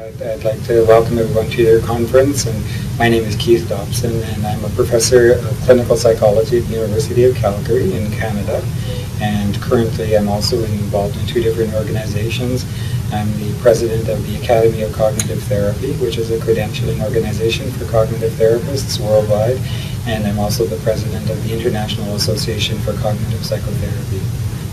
I'd, like to welcome everyone to your conference, and my name is Keith Dobson, and I'm a professor of clinical psychology at the University of Calgary in Canada. And currently, I'm also involved in two different organizations. I'm the president of the Academy of Cognitive Therapy, which is a credentialing organization for cognitive therapists worldwide, and I'm also the president of the International Association for Cognitive Psychotherapy.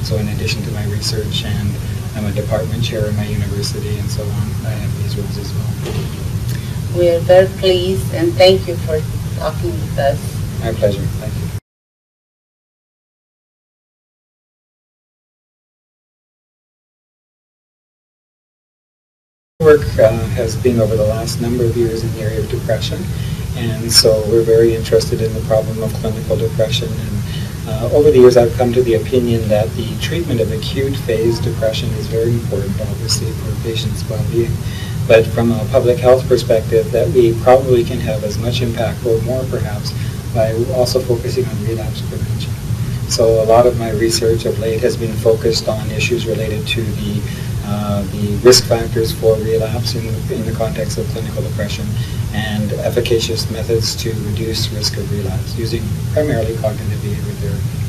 So in addition to my research and I'm a department chair in my university and so on. I have these roles as well. We are very pleased and thank you for talking with us. My pleasure. Thank you. Work uh, has been over the last number of years in the area of depression, and so we're very interested in the problem of clinical depression and uh, over the years, I've come to the opinion that the treatment of acute phase depression is very important, obviously, for patients' well-being. But from a public health perspective, that we probably can have as much impact, or more perhaps, by also focusing on relapse prevention. So a lot of my research of late has been focused on issues related to the uh, the risk factors for relapse in, in the context of clinical depression and efficacious methods to reduce risk of relapse using primarily cognitive behavior therapy.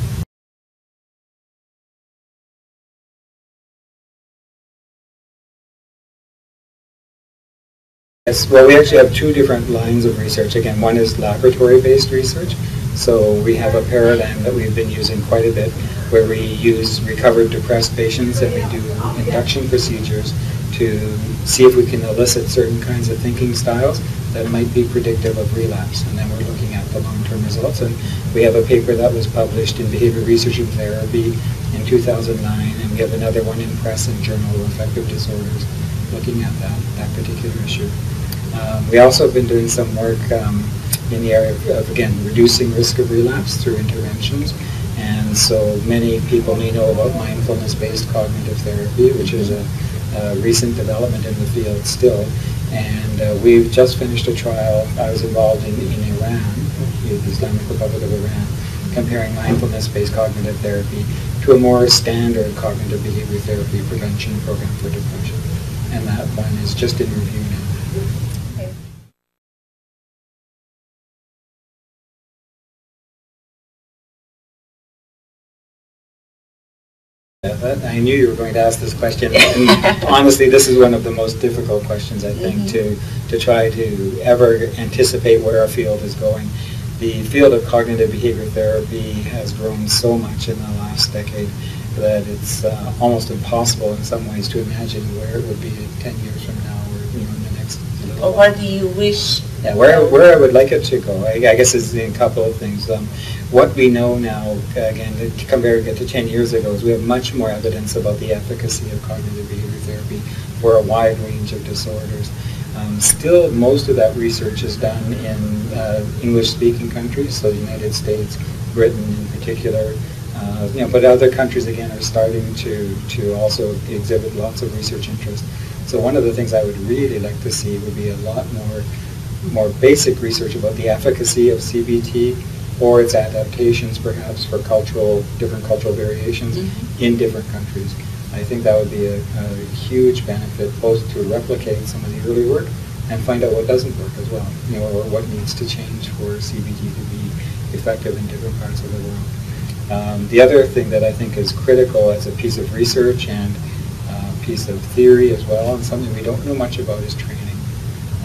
Yes, well, we actually have two different lines of research. Again, one is laboratory-based research. So we have a paradigm that we've been using quite a bit where we use recovered depressed patients and we do induction procedures to see if we can elicit certain kinds of thinking styles that might be predictive of relapse. And then we're looking at the long-term results. And we have a paper that was published in Behavior Research and Therapy in 2009, and we have another one in Press and Journal of Affective Disorders looking at that, that particular issue. Um, we also have been doing some work um, in the area of, of, again, reducing risk of relapse through interventions. And so many people may know about mindfulness-based cognitive therapy, which is a, a, recent development in the field still. And uh, we've just finished a trial I was involved in in Iran, the Islamic Republic of Iran, comparing mindfulness-based cognitive therapy to a more standard cognitive behavior therapy prevention program for depression. And that one is just in review now. I knew you were going to ask this question. And honestly, this is one of the most difficult questions, I think, mm -hmm. to, to try to ever anticipate where our field is going. The field of cognitive behavior therapy has grown so much in the last decade that it's uh, almost impossible in some ways to imagine where it would be 10 years from now or you know, in the next Or what do you wish? Yeah, where, where I would like it to go, I, I guess is a couple of things. Um, what we know now, again, to compare compared to 10 years ago, is we have much more evidence about the efficacy of cognitive behavior therapy for a wide range of disorders. Um, still, most of that research is done in uh, English-speaking countries, so the United States, Britain in particular, uh, you know, but other countries again are starting to to also exhibit lots of research interest. So one of the things I would really like to see would be a lot more more basic research about the efficacy of CBT or its adaptations perhaps for cultural, different cultural variations mm -hmm. in different countries. I think that would be a, a, huge benefit both to replicate some of the early work and find out what doesn't work as well, you know, or what needs to change for CBT to be effective in different parts of the world. Um, the other thing that I think is critical as a piece of research and uh, piece of theory as well, and something we don't know much about is training.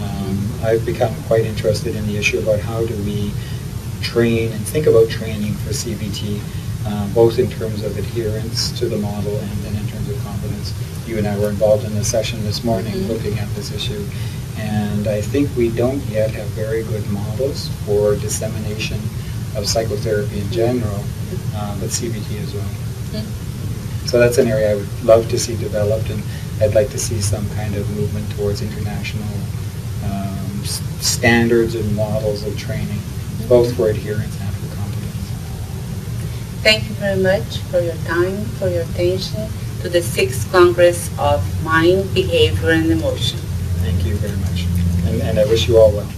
Um, I've become quite interested in the issue about how do we train and think about training for CBT, uh, both in terms of adherence to the model and then in terms of competence. You and I were involved in a session this morning mm -hmm. looking at this issue, and I think we don't yet have very good models for dissemination of psychotherapy in general, uh, but CBT as well. Mm -hmm. So that's an area I would love to see developed, and I'd like to see some kind of movement towards international um, standards and models of training both for adherence and for competence. Thank you very much for your time, for your attention to the sixth Congress of Mind, Behavior, and Emotion. Thank you very much. And, and I wish you all well.